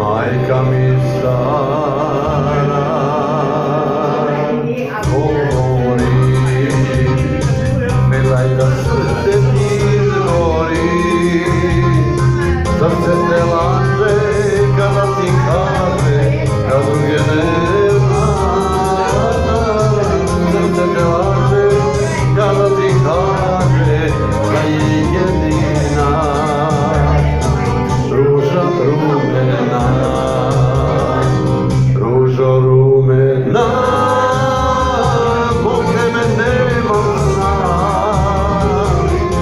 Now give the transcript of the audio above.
my coming.